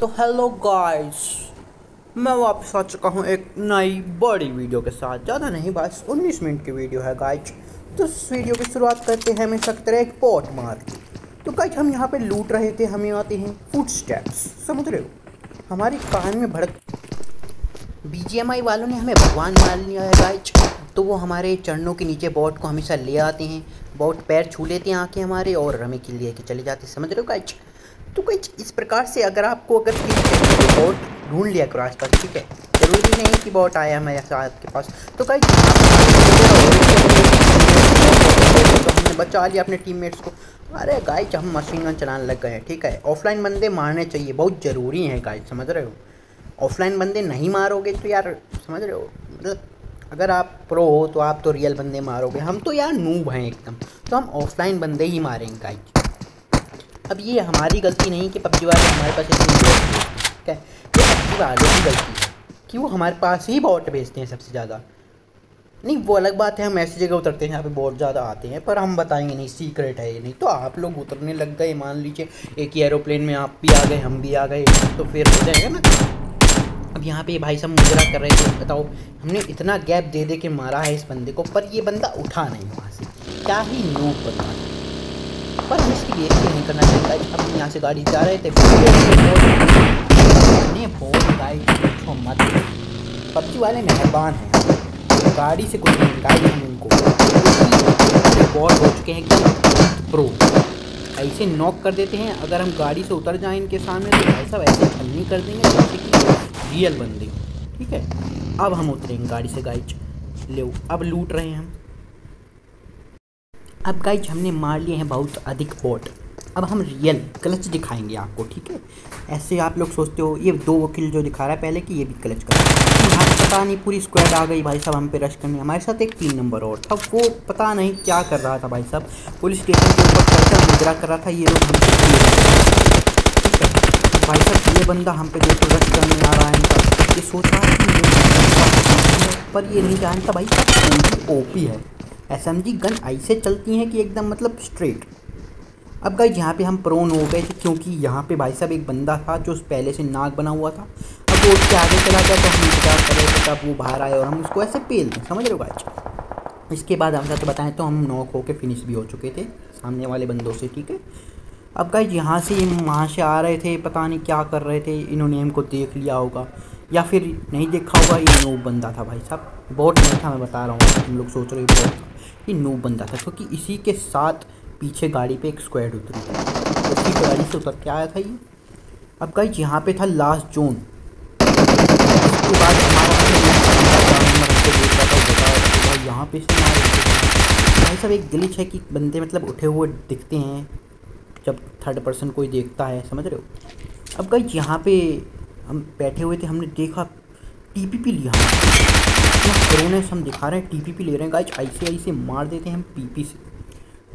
तो hello guys मैं वापस आ चुका हूँ एक नई बड़ी वीडियो के साथ। ज़्यादा नहीं, बस 19 मिनट की वीडियो है गाइस तो इस वीडियो की शुरुआत करते हैं हमें रहे एक पॉट मार के। तो गाइस हम यहाँ पे लूट रहे थे, हमें आते हैं फ़ूड स्टेप्स समझ रहे हो? हमारी कान में भड़क बीजीएमआई वालों ने हमें भगवान मान लिया है गाइज़ तो वो हमारे चरणों के नीचे बोट को हमेशा ले आते हैं। बोट पैर छू लेते हैं आके हमारे और हमें किल लेके चले जाते समझ रहे हो गाइज़ तो कुछ इस प्रकार से अगर आपको अगर तो बोट ढूंढ लिया करो पास ठीक है? ज़रूरी नहीं कि बोट आया हमारे आपके पास। तो कई तो हमने बचा लिया अपने टीममेट्स को। अरे गाइज़ हम मशीन गन चलाने लग गए हैं, ठीक है? ऑफलाइन बंदे मारने चाहिए, बहुत ज़रूरी हैं गाइज़ समझ रहे हो? ऑफलाइन बंदे नहीं मारोगे तो यार, समझ रहे हो? मतलब अगर आप प्रो हो तो आप तो रियल बंदे मारोगे। हम तो यार नूब हैं एकदम तो हम ऑफलाइन बंदे ही मारेंगे गाइज़ अब ये हमारी गलती नहीं कि पबजी वाले हमारे पास इतनी ठीक है? ये पबजी वालों की गलती है कि वो हमारे पास ही बॉट भेजते हैं सबसे ज़्यादा। नहीं, वो अलग बात है, हम ऐसी जगह उतरते हैं यहाँ पे बहुत ज़्यादा आते हैं, पर हम बताएँगे नहीं सीक्रेट है ये नहीं। तो आप लोग उतरने लग गए, मान लीजिए एक ही एरोप्लेन में आप भी आ गए, हम भी आ गए तो फिर हो जाएगा ना। अब यहाँ पे भाई सब मुजरा कर रहे थे, बताओ, हमने इतना गैप दे दे के मारा है इस बंदे को, पर ये बंदा उठा नहीं वहाँ से। क्या ही नोक बता पर हम इसकी बेइज्जती नहीं करना चाहिए हम यहाँ से गाड़ी जा रहे थे बहुत गाइड मत पबजी वाले मेहरबान हैं। गाड़ी से कुछ नहीं गाड़ी हम उनको बहुत हो चुके हैं प्रो ऐसे नॉक कर देते हैं। अगर हम गाड़ी से उतर जाएँ इनके सामने तो भाई साहब ऐसे छलनी कर देंगे जैसे कि रियल बंदे। ठीक है? अब हम उतरेंगे गाड़ी से गाइज़ ले, अब लूट रहे हैं हम। अब गाइज़ हमने मार लिए हैं बहुत अधिक बोट अब हम रियल क्लच दिखाएँगे आपको, ठीक है? ऐसे आप लोग सोचते हो, ये दो वकील जो दिखा रहा है पहले कि ये भी क्लच कर यहाँ पता नहीं पूरी स्क्वाड आ गई भाई साहब, हम पे रश करने। हमारे साथ एक तीन नंबर और था, वो पता नहीं क्या कर रहा था भाई साहब। पुलिस स्टेशन के ऊपर चढ़कर निगरा कर रहा था, ये लोग हमसे भाई साहब, ये बंदा हम पे देखो रश करने आ रहा है ये सोच रहा है पर ये नहीं जानता भाई ओपी है? एस एम जी गन ऐसे चलती हैं कि एकदम मतलब स्ट्रेट अब गई यहाँ पे हम प्रोन हो गए थे क्योंकि यहाँ पे भाई साहब एक बंदा था जो पहले से नाक बना हुआ था। अब वो उसके आगे चला गया तो हम इंतज़ार कर रहे थे तब वो बाहर आए और हम उसको ऐसे पेल दें समझ रहे हो गाइज़ इसके बाद हम सच बताएँ तो हम नॉक होकर फिनिश भी हो चुके थे सामने वाले बंदों से, ठीक है? अब गाइज़ यहाँ से वहाँ से आ रहे थे, पता नहीं क्या कर रहे थे, इन्होंने हमको देख लिया होगा। या फिर नहीं देखा होगा, ये नूब बंदा था भाई साहब। बहुत नहीं था, मैं बता रहा हूँ हम लोग सोच रहे बहुत ये नूब बंदा था, क्योंकि इसी के साथ पीछे गाड़ी पे एक स्क्वाड उतरी। उसी गाड़ी से उतर के आया था ये। अब गाइज़ यहाँ पे था लास्ट जोन उसके बाद हमारा यहाँ पे भाई साहब, एक गिलिच है कि बंदे मतलब उठे हुए दिखते हैं, जब थर्ड पर्सन कोई देखता है, समझ रहे हो? अब गाइज़ यहाँ पे हम बैठे हुए थे, हमने देखा टीपीपी लिया। कोरोना से हम दिखा रहे हैं टीपीपी ले रहे हैं। गाइज़ ऐसे से मार देते हैं हम पीपी से।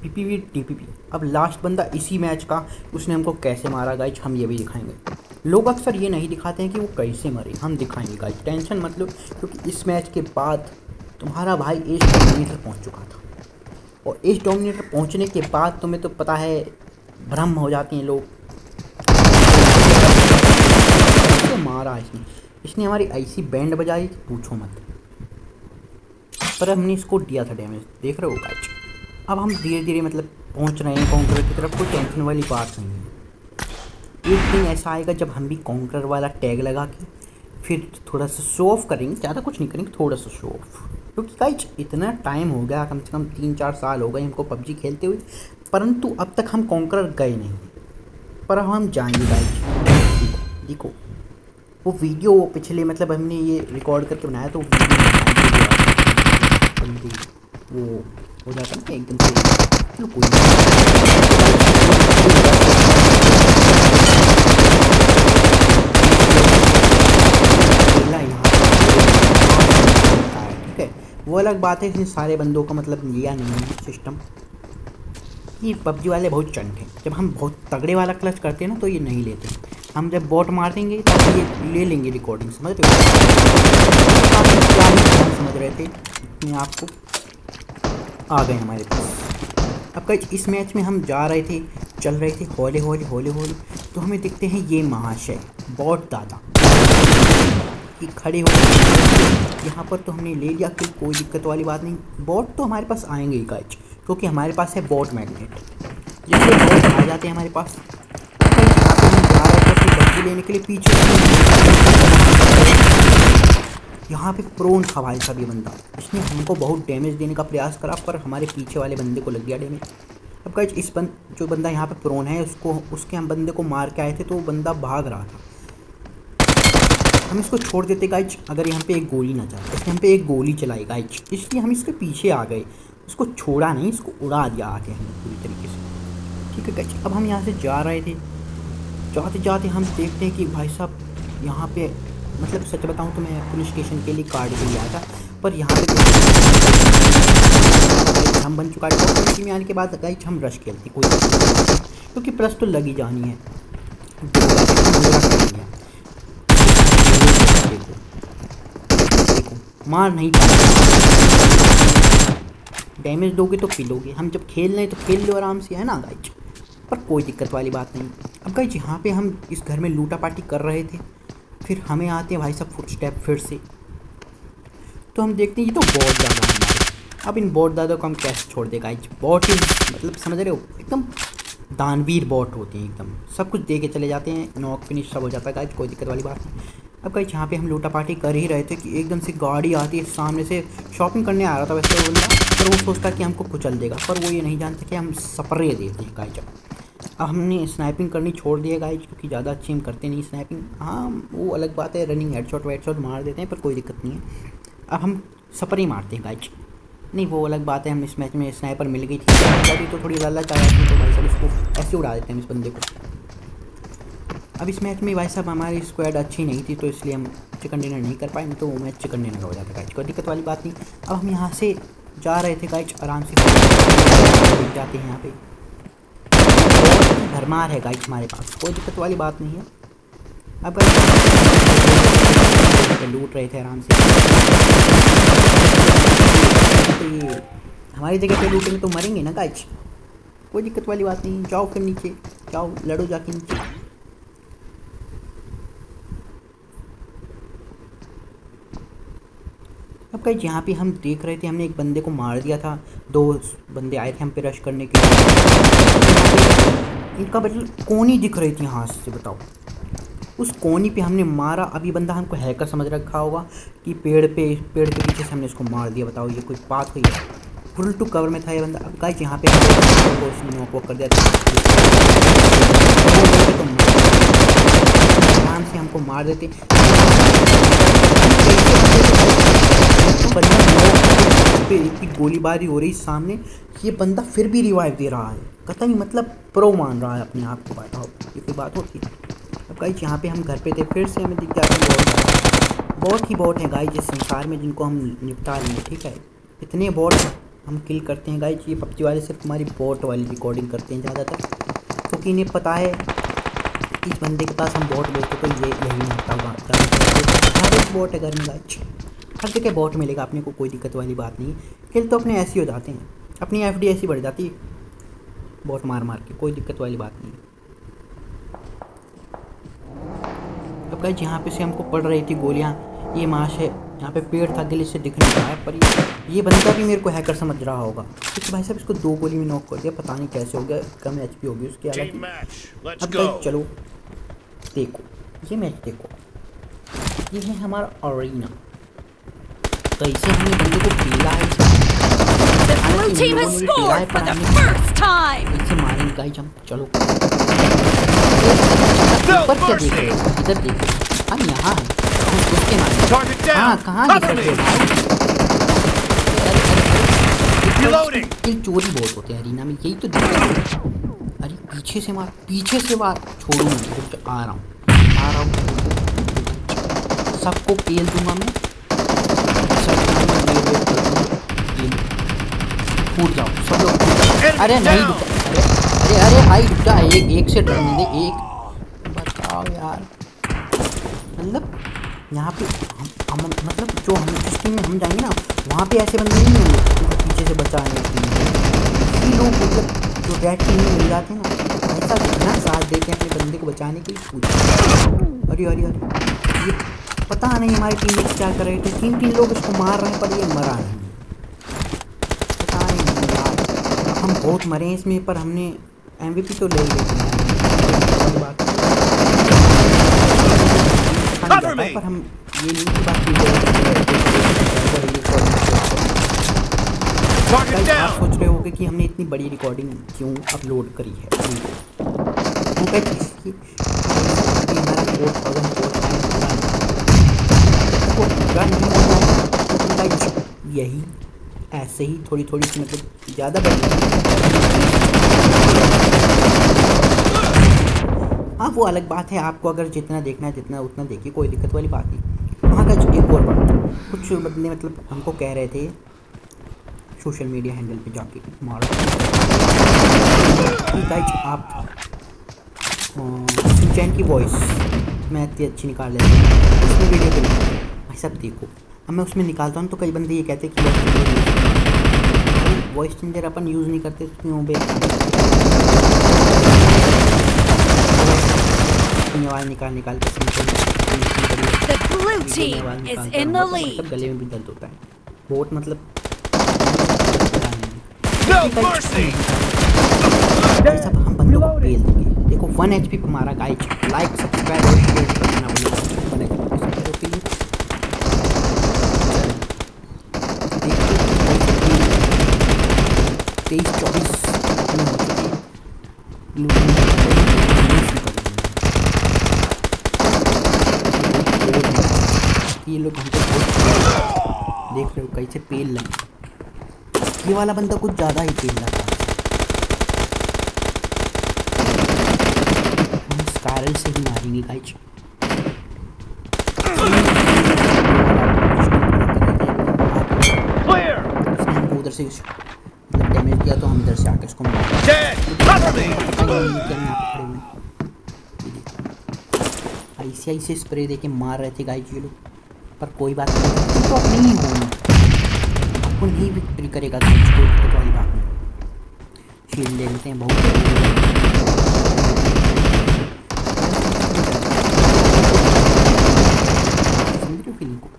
पीपी वी टीपीपी अब लास्ट बंदा इसी मैच का, उसने हमको कैसे मारा? गाइज़ हम ये भी दिखाएँगे। लोग अक्सर ये नहीं दिखाते हैं कि वो कैसे मरे। हम दिखाएँगे। गाइज़ टेंशन मत लो, क्योंकि इस मैच के बाद तुम्हारा भाई एज डोमिनेटर पहुँच चुका था। और एज डोमिनेटर पहुँचने के बाद तुम्हें तो पता है, भ्रम हो जाते हैं लोग। मारा इसने। इसने हमारी ऐसी बैंड बजाई, पूछो मत। पर हमने इसको दिया था डैमेज देख रहे हो गाइज़ अब हम धीरे धीरे मतलब पहुँच रहे हैं कॉन्कर की तरफ़। कोई टेंशन वाली बात नहीं है। एक दिन ऐसा आएगा जब हम भी कॉन्कर वाला टैग लगा के फिर थोड़ा सा शो ऑफ़ करेंगे। ज़्यादा कुछ नहीं करेंगे, थोड़ा सा शो ऑफ़ क्योंकि गाइज़ इतना टाइम हो गया, कम से कम तीन चार साल हो गए हमको पबजी खेलते हुए। परंतु अब तक हम कॉन्कर गए नहीं। पर हम जाएँगे गाइज़ देखो वो वीडियो पिछले मतलब हमने ये रिकॉर्ड करके बनाया तो वो हो जाता ना एकदम से चलो कोई ठीक है वो अलग बात है इसने सारे बंदों का मतलब लिया नहीं है सिस्टम ये पबजी वाले बहुत चंट हैं। जब हम बहुत तगड़े वाला क्लच करते हैं ना तो ये नहीं लेते। हम जब बॉट मार देंगे तो ये ले लेंगे रिकॉर्डिंग समझ रहे समझ रहे थे? अपने आप को आ गए हमारे पास। अब कई इस मैच में हम जा रहे थे, चल रहे थे, हौले हौले हौले हौले। तो हमें दिखते हैं ये महाशय, बॉट दादा, कि खड़े हो यहाँ पर तो हमने ले लिया, कि कोई दिक्कत वाली बात नहीं। बॉट तो हमारे पास आएँगे ही गाइज़ क्योंकि हमारे पास है बॉट मैग्नेट। जैसे बॉट आ जाते हैं हमारे पास। तो हम जा रहे थे बग्गी लेने के लिए, पीछे यहाँ पे प्रोन था भाई साहब ये बंदा। इसने हमको बहुत डैमेज देने का प्रयास करा, पर हमारे पीछे वाले बंदे को लग गया डैमेज अब गाइज़ इस बंद जो बंदा यहाँ पे प्रोन है, उसको, उसके हम बंदे को मार के आए थे तो वो बंदा भाग रहा था। हम इसको छोड़ देते गाइज़ अगर यहाँ पे एक गोली ना जाए। इसने हम पे एक गोली चलाई गाइज़ इसलिए हम इसके पीछे आ गए। इसको छोड़ा नहीं, इसको उड़ा दिया आके हमने पूरी तरीके से। ठीक है गाइज़ अब हम यहाँ से जा रहे थे। जाते जाते हम देखते हैं कि भाई साहब, यहाँ पे मतलब सच बताऊँ तो मैं पुलिस स्टेशन के लिए कार्ड भी आया था, पर यहाँ पे हम बन चुका है। पुलिस में आने के बाद गाइज़ हम रश खेलते कोई क्योंकि प्लस तो लगी जानी है। मार नहीं डैमेज दोगे तो पिलोगे हम जब खेल रहे हैं तो खेल लो आराम से, है ना गाइज़ पर कोई दिक्कत वाली बात नहीं। अब गाइज़ यहाँ पे हम इस घर में लूटा पार्टी कर रहे थे। फिर हमें आते हैं भाई साहब फुट स्टेप फिर से। तो हम देखते हैं, ये तो बहुत ज़्यादा हमारे। अब इन बॉट दादा को हम कैसे छोड़ देगा गाइज़ बॉट ही मतलब समझ रहे हो? एकदम दानवीर बॉट होते हैं एकदम। सब कुछ दे के चले जाते हैं नॉक फिनिश सब हो जाता है गाइज़ कोई दिक्कत वाली बात नहीं। अब कहीं यहाँ पे हम लूटा पार्टी कर ही रहे थे कि एकदम से गाड़ी आती है, सामने से शॉपिंग करने आ रहा था वैसे वो बंदा, पर वो सोचता कि हमको कुचल देगा, पर वो ये नहीं जानता कि हम सपरे देते हैं गाइज़ अब हमने स्नैपिंग करनी छोड़ दिया गाइज़ क्योंकि ज़्यादा अच्छी हम करते नहीं स्नैपिंग हाँ वो अलग बात है रनिंग हेड शॉट वेड शॉट मार देते हैं, पर कोई दिक्कत नहीं है। अब हम सपर ही मारते हैं गाइज़ नहीं, वो अलग बात है, हम इस मैच में स्नाइपर मिल गई थी अभी तो थोड़ी लालच आ तो भाई साहब इसको ऐसे उड़ा देते हैं इस बंदे को। अब इस मैच में भाई साहब हमारी स्क्वाड अच्छी नहीं थी तो इसलिए हम चिकन डिनर नहीं कर पाए, नहीं तो वो मैच चिकन डिनर हो जाता गाइज़ कोई दिक्कत वाली बात नहीं। अब हम यहाँ से जा रहे थे गाइज़ आराम से। जाते हैं यहाँ पे। भरमार है गाइज़ हमारे पास। कोई दिक्कत वाली बात नहीं है। अब लूट रहे थे आराम से। हमारी जगह पे लूटेंगे तो मरेंगे ना गाइज़ कोई दिक्कत वाली बात नहीं। जाओ फिर नीचे। जाओ, लड़ो जाके नीचे। अब कहीं यहाँ पे हम देख रहे थे, हमने एक बंदे को मार दिया था। दो बंदे आए थे हम पे रश करने के लिए। इनका मतलब कोनी दिख रही थी? यहाँ से बताओ। उस कोनी पे हमने मारा। अभी बंदा हमको हैकर समझ रखा होगा कि पेड़ पे, पेड़ के पीछे से हमने इसको मार दिया। बताओ, ये कोई बात हुई है? फुल टू कवर में था ये बंदा। अब गाइस यहाँ पे उसने नॉक कर दिया। आराम से हमको मार देते। गोलीबारी हो रही सामने ये बंदा फिर भी रिवाइव दे रहा है। कतई मतलब प्रो मान रहा है अपने आप को बताओ ये कोई बात होती है अब गाइज़ यहाँ पे हम घर पे थे, फिर से हमें दिख जाते हैं बहुत ही बहुत हैं गाइज़ इस संसार में जिनको हम निपटा लेंगे ठीक है? इतने बोट हम किल करते हैं गाइज़ ये पबजी वाले सिर्फ़ हमारी बोट वाली रिकॉर्डिंग करते हैं ज़्यादातर। क्योंकि इन्हें पता है, इस बंदे के पास हम बोट बेचते तो ये यही होता होगा हर एक बोट है घर में गाइज़ हर जगह बोट मिलेगा, अपने को कोई दिक्कत वाली बात नहीं। किल तो अपने ऐसे ही हो जाते हैं। अपनी एफ़ डी ऐसी बढ़ जाती है। बोट मार मार के कोई दिक्कत वाली बात नहीं अब गाइज़ यहाँ पे से हमको पड़ रही थी गोलियाँ। ये माश है यहाँ पे पेड़ था दिल से दिख नहीं रहा है पर ये ये बंदा भी मेरे को हैकर समझ रहा होगा। क्योंकि भाई साहब इसको दो गोली में नॉक कर दिया पता नहीं कैसे हो गया कम एच पी होगी उसके हालाँकि। अब गाइज़ चलो देखो ये मैच देखो। ये है हमारा अरीना कैसे हमने बंदे को खेला है Blue team has scored for the first time. इसे मारेंगे गाइज़ हम चलो। ऊपर क्या देख रहे हो इधर देख। हम यहाँ हैं हम उसके मारे। हाँ कहाँ दिख। रहे हो किल चोरी बहुत होते हैं अरीना में यही तो रहा है। अरे पीछे से मार पीछे से मार। छोड़ू नहीं रुक आ रहा हूँ। आ रहा हूँ। सबको पेल दूँगा मैं। फूट जाओ। सब लोग अरे नहीं अरे अरे अरे भाई रुक जा एक एक से डरने दे एक। बताओ यार। मतलब यहाँ पे हम, हम मतलब जो हम जिस टीम में हम जाएँगे ना वहाँ पे ऐसे बंदे नहीं होंगे पीछे से बचा है ये लोग मतलब जो रेड टीम में मिल जाते हैं ना साथ इतना साथ देते हैं अपने बंदे को बचाने के लिए? पूछो। अरे अरे अरे ये पता नहीं हमारे टीम में क्या कर रहे थे। तीन तीन लोग इसको मार रहे हैं पर ये मरा नहीं पता नहीं यार हम बहुत मरे हैं इसमें पर हमने एम तो ले me! पर हम ये नहीं की बात Target गाइस, आप सोच रहे होगे कि हमने इतनी बड़ी रिकॉर्डिंग क्यों अपलोड करी है। यही ऐसे ही थोड़ी थोड़ी सी मतलब ज़्यादा बढ़ हाँ। वो अलग बात है। आपको अगर जितना देखना है, जितना उतना देखिए, कोई दिक्कत वाली बात नहीं। वहाँ का एक और बात कुछ बंदे मतलब हमको कह रहे थे, सोशल मीडिया हैंडल पे जाके मारो। गाइज़ आप सिंचैन की वॉइस मैं इतनी अच्छी निकाल लेता हूँ। उसमें वीडियो पे भाई सब देखो। अब मैं उसमें निकालता हूँ तो कई बंदे ये कहते हैं कि वॉइस चेंजर अपन यूज़ नहीं करते क्यों बे? आवाज़ निकाल निकाल के गले में भी दर्द होता है। बहुत मतलब! गाइस हम बंदों को देंगे। देखो वन एच पी पर मारा गाइज़ लाइक सब्सक्राइब और शेयर करना भूलिए वन एच पी के लिए तेईस चौबीस अपने हो चुके हैं। हैं, हैं। ये लोग हमको देख रहे हो कैसे पेल लगे ये वाला बंदा कुछ ज़्यादा ही पेल लगा स्कारल से ही मारेंगे गाइज़ उधर से किया तो हम इधर से आके इसको! ऐसे ऐसे स्प्रे दे के मार रहे थे गाइज़ ये लोग। पर कोई बात नहीं। तो नहीं होना। आपको नहीं विक्ट्री करेगा गाइज़ कोई दिक्कत वाली बात नहीं। शील्ड ले लेते हैं बहुत हो फीलिंग को?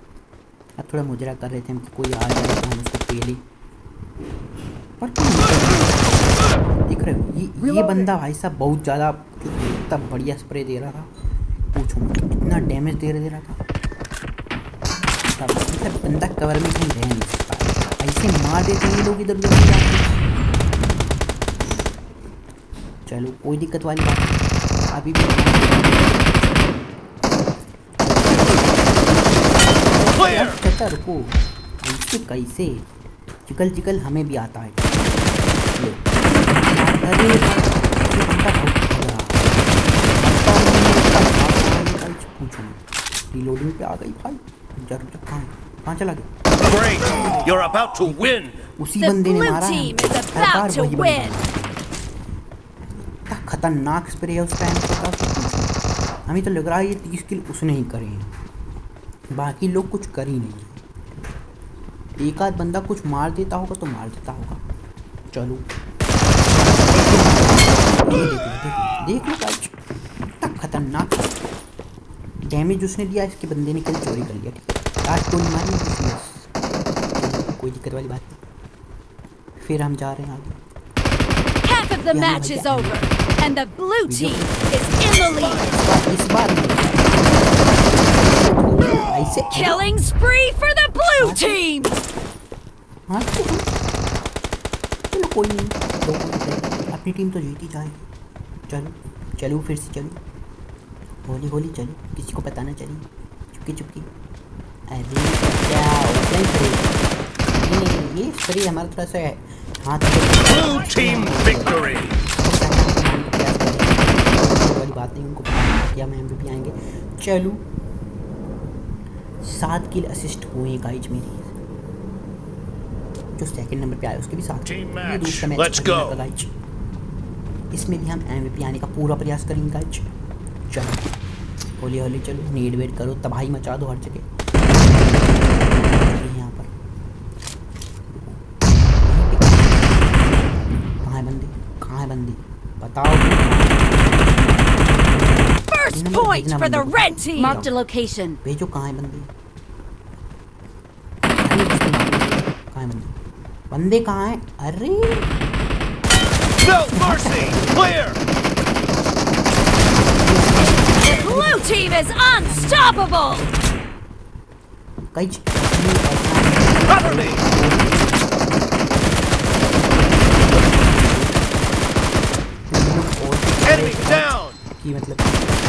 अब थोड़ा मुजरा कर रहे थे हम कि कोई आ जाए तो हम उसको पेली पर देख रहे हो ये ये बंदा भाई साहब बहुत ज़्यादा इतना बढ़िया स्प्रे दे रहा था। पूछो इतना डैमेज दे दे रहा था। मतलब बंदा कवर में कहीं रह नहीं सकता। ऐसे मार देते हैं लोग इधर उधर चलो कोई दिक्कत वाली बात नहीं। अभी भी रुको। कैसे? चिकल चिकल हमें भी आता है। अरे। रीलोडिंग पे आ गई भाई। ज़रूर कहाँ कहाँ चला गया? Great! You're about to win! उसी बंदे ने मारा है। वही बंदा। खतरनाक स्प्रे है उस टाइम पे हमें तो लग रहा है ये तीस किल उसने ही करे हैं। बाकी लोग कुछ कर ही नहीं। एक आध बंदा कुछ मार देता होगा तो मार देता होगा। चलो। देख लो, इतना खतरनाक डैमेज उसने दिया इसके बंदे ने कल चोरी कर लिया ठीक है? लास्ट गोली मारी है कोई दिक्कत वाली बात नहीं। फिर हम जा रहे हैं आगे। Half of the match is over, and the blue team is in the lead. Killing spree for the blue team. हाँ तो हाँ। चलो कोई नहीं। दो अपनी टीम तो जीत ही जाएगी चलो चलो फिर से चलो। होली होली चलो। किसी को पता ना चले। चुपकी चुपकी। अरे क्या ऑफलाइन नहीं नहीं ये स्प्रे हमारा थोड़ा सा है। हाथ Blue team victory! वाली बात नहीं उनको पता नहीं कि हम एम आएँगे? चलो। सात किल असिस्ट हुए गाइज़ मेरी जो सेकंड नंबर पे आया उसके भी ये दूसरा मैच. होगा, गाइज़ इसमें भी हम एम आने का पूरा प्रयास करेंगे गाइज़ चलो। होली होली चलो। नीड वेट करो। तबाही मचा दो हर जगह। यहाँ पर। कहाँ है बंदे? कहाँ है बंदे? बताओ। First point for the red team. Marked a location. भेजो कहाँ है बंदे अरे बंदे कहाँ है बंदे बंदे कहाँ हैं अरे No mercy! Clear! The blue team is unstoppable. कई Cover me! Enemy down! की मतलब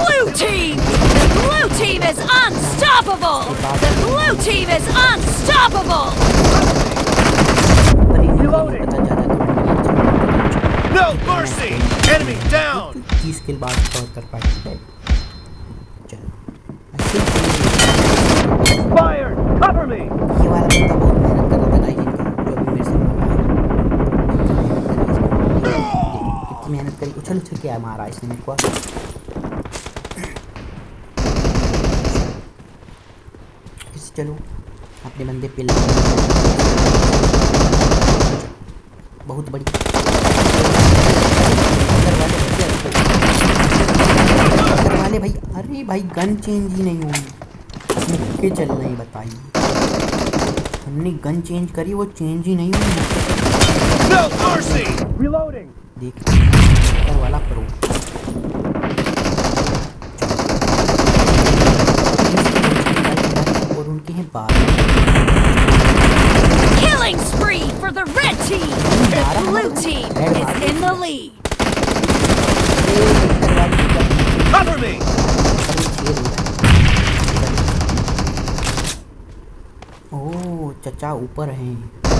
blue team. The blue team is unstoppable. The blue team is unstoppable. पर इन्हें नहीं पता ज़्यादा No mercy! Enemy down! तीस किल बाद कवर कर पाएंगे चलो I think Fired! Cover me! ये वाला बंदा बहुत मेहनत कर रहा था गाइस इनका जो अभी मेरे से मारा है। कितनी मेहनत करी उछल उछल के मारा इसने मेरे को चलो। अपने बंदे पे बहुत बड़ी। वाले भाई अरे भाई। गन चेंज ही नहीं हुई। मुक्के चल रही बताइए। हमने गन चेंज करी वो चेंज ही नहीं हुई। No देख वाला प्रो उनके हैं बाल Killing spree for the red team. The blue team is in the lead. Cover me! ओ चचा ऊपर हैं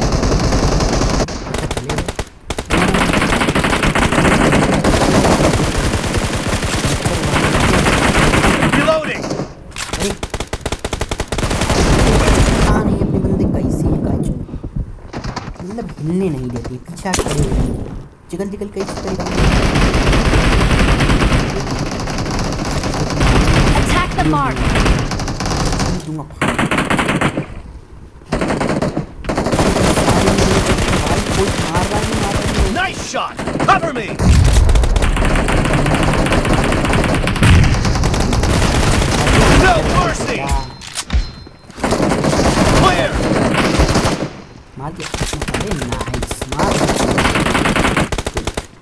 हिलने नहीं देते पीछे आके खड़े हो जाते चिकन चिकन कई नहीं Nice shot! Cover me!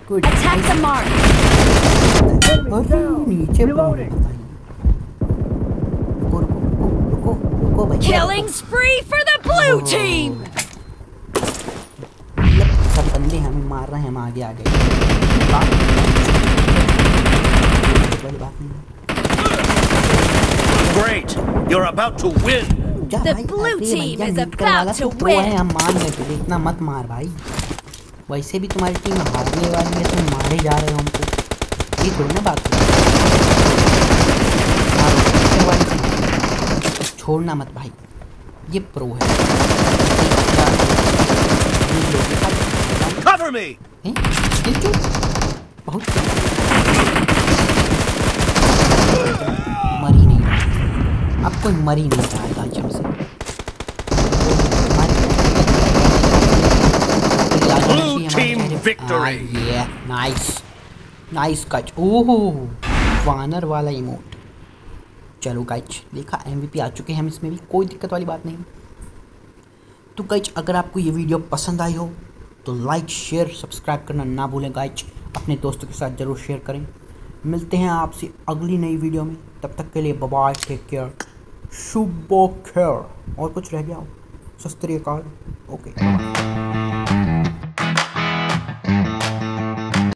Good Attack the mark. अरे नीचे Reloading. रुको रुको रुको रुको रुको भैया Killing spree for the blue team. मतलब सब बंदे हमें मार रहे हैं हम आगे आ गए बात बड़ी बात नहीं है। Great! You're about to win! जा The भाई, blue अरे team भैया, is निकल about वाला to तो pro है, win. हम मान गए तुझे इतना मत मार भाई वैसे भी तुम्हारी टीम हारने वाली है तुम मारे जा रहे हो हमको। ये थोड़ी ना बात है। छोड़ना मत भाई। ये प्रो है। Cover me! बहुत मरी नहीं। अब कोई मरी नहीं आज हमसे Blue victory. नाइस नाइस कच ओहो वानर वाला इमोट चलो गाइज़ देखा एमवीपी आ चुके हैं हम, इसमें भी कोई दिक्कत वाली बात नहीं। तो गाइज़ अगर आपको ये वीडियो पसंद आई हो तो लाइक शेयर सब्सक्राइब करना ना भूलें गाइज़ अपने दोस्तों के साथ ज़रूर शेयर करें। मिलते हैं आपसे अगली नई वीडियो में। तब तक के लिए बाय टेक केयर शुभ खैर और कुछ रह गया हो? सत श्री अकाल। ओके